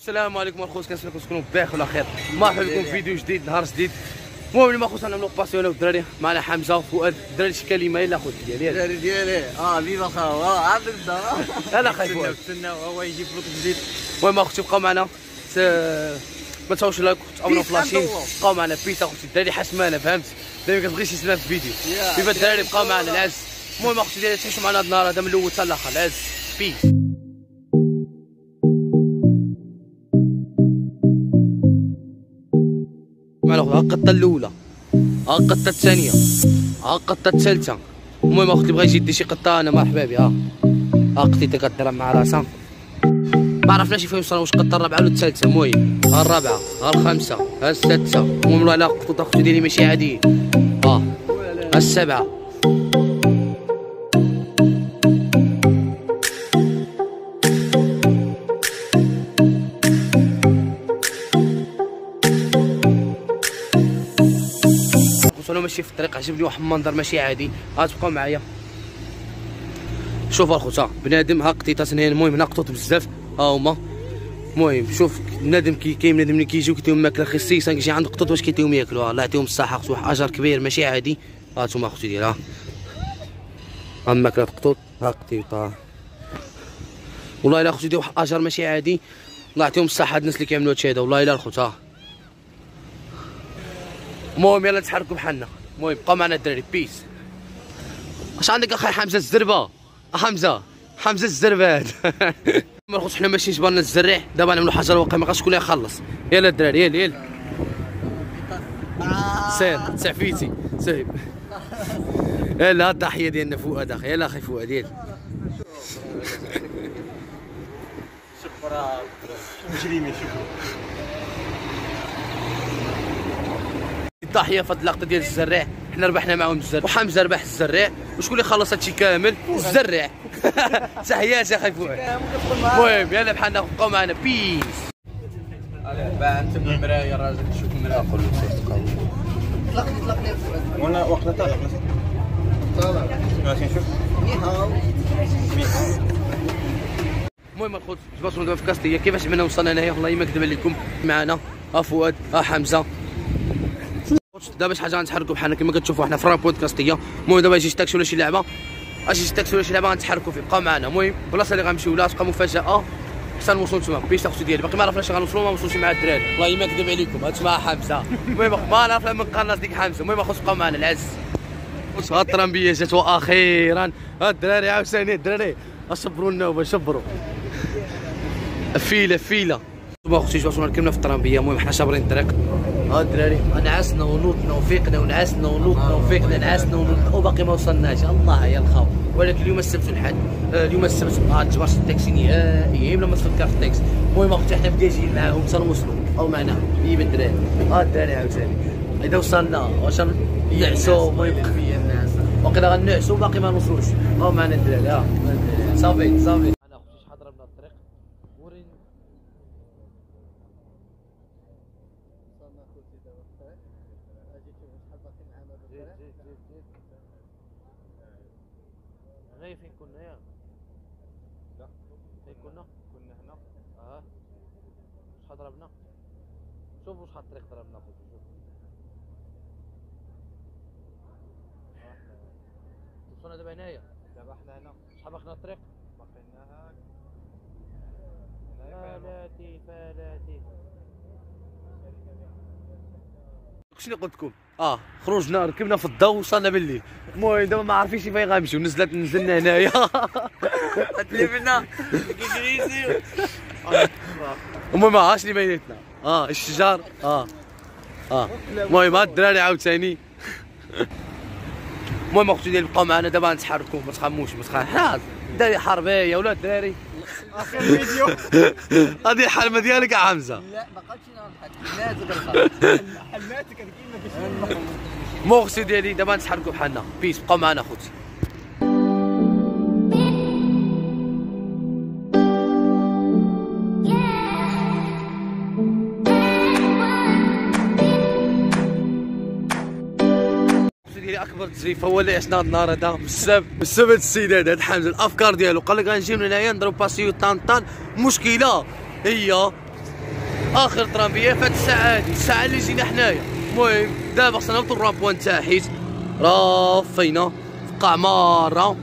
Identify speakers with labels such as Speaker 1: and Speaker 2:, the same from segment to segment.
Speaker 1: السلام عليكم الخوت كنسمعكم تكونوا بخير ولا خير. مرحبا بكم في فيديو جديد نهار جديد. المهم اليوم اخوت أنا باسيون والدراري معنا حمزة وفؤاد. الدراري شي كلمة؟ إلا اخوت ديالي
Speaker 2: الدراري ديالي. آه فيفا خاو آه عاد نبدا
Speaker 1: لا خايف.
Speaker 2: نستناو
Speaker 1: فؤاد
Speaker 2: نستناو هو يجيب فلوس جديد.
Speaker 1: المهم أخوتي بقاو معنا. ما تنساوش لايك وتعاونوا فلاشين. بقاو معنا بيس أخوتي. الدراري حسمانه فهمت؟ دائما كتبغيش تسمع في فيديو
Speaker 2: يا.
Speaker 1: فيفا الدراري بقاو معنا العز. المهم أخوتي ديالي تعيشوا معنا هذا النهار هذا من الأول حتى الآخر العز بيس. ها القطه الأولى ها القطه الثانية ها القطه الثالثة. المهم اخوتي بغا يجي يدي شي قطة أنا مرحبا بها. ها قطيتها كضرب مع راسها. ما عرفناش فين وصلنا واش قطة الرابعة ولا الثالثة؟ المهم ها الرابعة ها الخامسة ها السادسه المهم والله لا أختي ديالي ماشي عاديين ها ها السبعه ماشي في الطريق عجبني واحد المنظر ماشي عادي. ها تبقاو معايا. شوف الخوت ها بنادم ها قطيطات هنا المهم هنا قطوط بزاف. ها هما. المهم شوف بنادم كي كاين بنادم اللي كيجيو كيديهم ماكلة خصيصا كيجي عند قطوط واش كيديهم ياكلوها الله يعطيهم الصحة خصو واحد أجر كبير ماشي عادي. ها انتوما أختي ديال ها ها ماكلة قطوط ها قطيطة. والله إلا أختي دي واحد أجر ماشي عادي. الله يعطيهم الصحة الناس اللي كيعملوا هادشي هذا. والله إلا الخوت ها المهم يلا تحركوا بحالنا. المهم بقاو معنا الدراري بيس اش عندك أخي حمزه الزربه حمزه حمزه الزربات ما نخص حنا ماشي جبرنا الزريع دابا نعملوا حجر واقع ما غاش اللي يخلص يلا الدراري يلا يلا سير تعفيتي سير يلا الضحيه ديالنا فؤاد أخي يلا أخي فؤاد يلا
Speaker 2: مجرمي شوف
Speaker 1: الضحية في هاد اللقطة ديال الزريع حنا ربحنا معاهم الزريع وحمزه ربح الزريع وشكون اللي خلص هادشي كامل؟ الزريع تحيات يا أخي فؤاد. المهم يلا بحالنا بقاو معنا. بيس
Speaker 2: أنت من المرايه
Speaker 3: فؤاد وأنا
Speaker 2: ماشي نشوف
Speaker 3: نيهاو
Speaker 1: المهم الخوت جبرتوا دابا في كاستيا كيفاش بنا وصلنا هنايا؟ والله ما نكذب عليكم. معنا ها فؤاد ها حمزة. دابا شي حاجة غنتحركوا بحالنا كما كتشوفوا حنا في رابود كاستيا المهم دابا يجي تاكسي ولا شي لعبة؟ أجي تاكسي ولا شي لعبة غنتحركوا فيه. بقاو معنا. المهم البلاصه اللي غنمشيو لها تبقى مفاجأة. حتى نوصلوا نتوما. بيش تاخذوا ديالي باقي ما عرفناش غنوصلوا ما وصلوش مع الدراري. والله ما نكذب عليكم. هاد مع حمزة. المهم ما نعرف من قناص ديك حمزة. المهم اخوت بقاو معنا. العز. الطرامبيه جات وأخيرا. هاد الدراري عاوتاني. الدراري صبروا النوبه صبروا فيلة فيلة. أختي شوف ركبنا في الطرامبيه المهم حنا شابرين الطريق ها الدراري نعسنا ونوضنا وفيقنا ونعسنا ونوضنا وفيقنا نعسنا ونوضنا وباقي ما وصلناش الله يا الخاو. ولكن اليوم السبت الحد آه، اليوم السبت ما تجبرش التاكسي نهائيا بلا ما تفكر في التاكسي. المهم أختي حنا مدياجين معاهم حتى نوصلوا أو معنا يجيب الدراري ها الدراري عاوتاني. إذا وصلنا واش نعسوا المهم وقيلا غنعسوا باقي ما نوصلوش. أو معنا الدراري ها صافي صافي أنا أختي شحال ضربنا الطريق وريني غير فين كنا يا لا فين كنا كنا هنا آه شحال ضربنا شوفوا شحال الطريق ضربنا خوتي شوف وصلنا دابا هنايا
Speaker 2: دابا حنا هنا
Speaker 1: شحال باقينا الطريق
Speaker 2: باقينا
Speaker 1: فلاتي فلاتي. شنو قلت لكم؟ آه خرجنا ركبنا في الضو وصلنا بالليل. المهم دابا ما عارفينش فين غنمشيو نزلت نزلنا هنايا.
Speaker 2: تلفنا كيجريسي
Speaker 1: المهم ها شنو بيناتنا آه الشجر آه. آه. المهم ها الدراري عاوتاني. المهم أختي ديالي بقاو معنا دابا نتحركوا ما تخموش ما حنا الدراري حربيه ولا الدراري
Speaker 2: اخر فيديو
Speaker 1: هذه الحلمه ديالك يا حمزة.
Speaker 3: لا ما قالش نضحك. لازم الخلاص
Speaker 2: حلاتك كيما
Speaker 1: مو أختي ديالي دابا نتحركوا بحالنا. بيس بقاو معنا أخوتي. ديالي أكبر تزريف هو اللي عشنا هاد النهار هذا. بسبب بسبب هاد السيد هذا حمزه الأفكار ديالو. قال لك غنجيو من هنايا نضرب باسيو طان طان المشكلة هي آخر طرامبيه فهاد الساعة هادي. الساعة اللي جينا حنايا. المهم دابا خصنا نهبطوا الرامبوان تاع حيت راه فينا في قاع ماره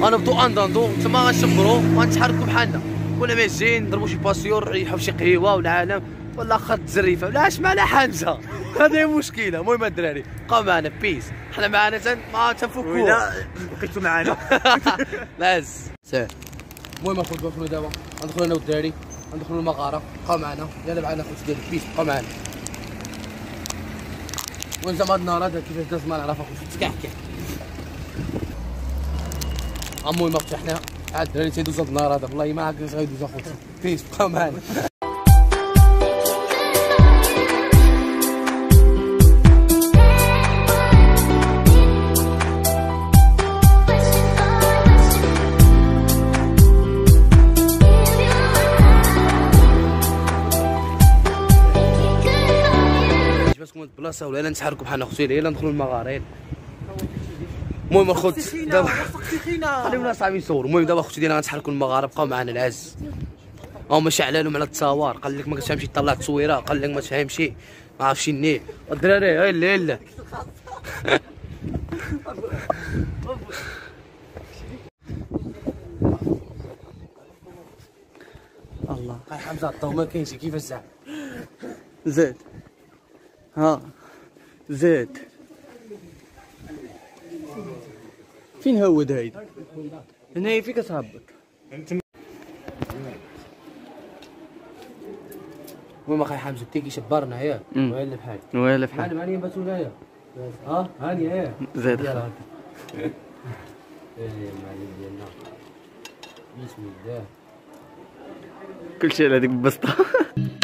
Speaker 1: غنهبطوا انداندو تما غنشبروا وغنتحركوا بحالنا. ولا ما جايين نضربوا شي باسيور نريحوا شي قهيوة والعالم. ولا خط زريفه ولا اش معنا حمزة. هذه هي المشكلة المهم الدراري بقاو معنا بيس. حنا معنا تن ما تنفكوا
Speaker 4: ولا بقيتوا معنا.
Speaker 1: لاز سير المهم اخويا ندخلوا دابا ندخلوا أنا والدراري ندخلوا المغاره بقاو معنا. يلا معنا خويا ديالك بيس. بقاو معنا. وين زعما هاد النهار هذا كيفاش داز ما نعرف اخويا تكحكح المهم أختي حنا عاد الدراري تيدوز هاد النهار هذا. والله ما عرفت غيدوز اخويا بيس بقاو معنا. البلاصه ولا لا نتحركوا بحالنا أختي يلا ندخلوا المغارين المهم أخوت دابا خليونا صاحبي نصوروا المهم دابا أختي ديالنا غنتحركوا المغاره بقاو معنا العز. هما شعلالهم على التصاور قال لك ما كتفهمش طلع تصويره قال لك ما تفهمش ما عرفتش النيه الدراري هاي لا لا
Speaker 4: الله.
Speaker 1: حمزة الضو ما كاينش كيفاش زعما؟
Speaker 4: زيد ها. زيد فين هود هايد هنا فين كتهبط؟
Speaker 1: المهم أخي حمزه تيكي شبرنا. وهي اللي بحال.
Speaker 4: ويلا
Speaker 1: هاني هاني باتوا هنايا ها؟ هاني ياك
Speaker 4: زيد
Speaker 1: يلا. ديالنا بسم الله.
Speaker 4: كل شيء على هذيك البسطة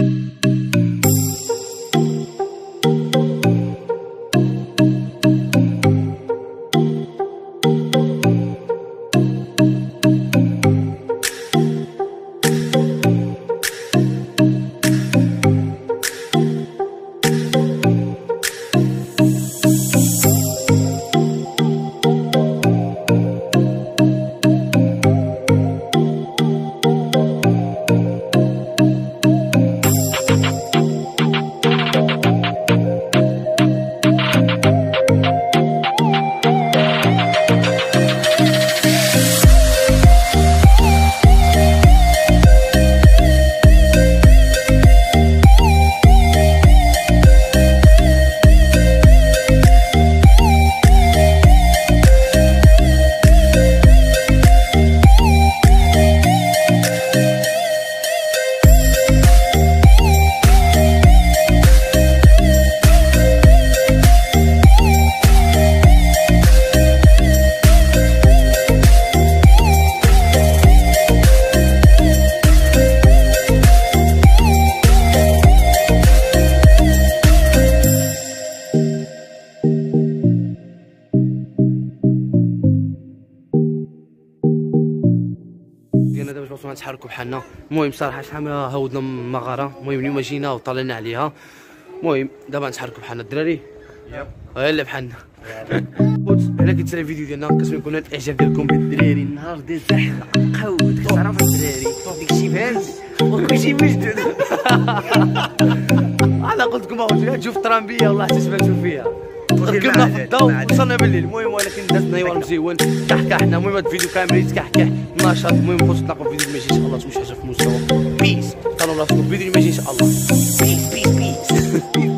Speaker 1: نتحركوا بحالنا. المهم صراحة شحال ما هودنا من المغاره المهم اليوم جينا وطلعنا عليها. المهم دابا نتحركوا بحالنا. الدراري؟ يلا لا بحالنا. الا كيتسالى الفيديو ديالنا. كنتمنى يكون الاعجاب ديالكم.
Speaker 4: الدراري النهار ديال زحمة. قود كتعرف الدراري. داكشي فهمت وكلشي مجدد
Speaker 1: أنا قلت لكم اخوتي تشوف الترامبية. والله حتى تبانتوا فيها. ركبنا في الضوء وصلنا بالليل. المهم ولكن دازنا نيوان مزيون كحكحنا المهم هذا الفيديو كامل يتكحكح. نشاط المهم خصنا نتلاقاو في فيديو ما يجيش ان شاء الله. مش حاجة في المستوى بيس قالوا راسكم فيديو ما إن شاء الله. بيس